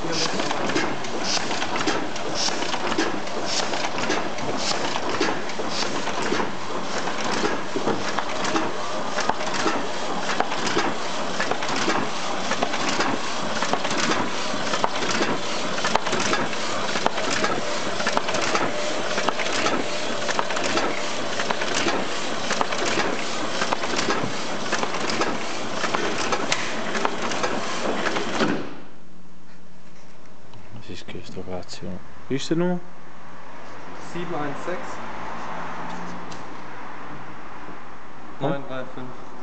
Thank you. Restauration. Wie ist der Nummer? 716 935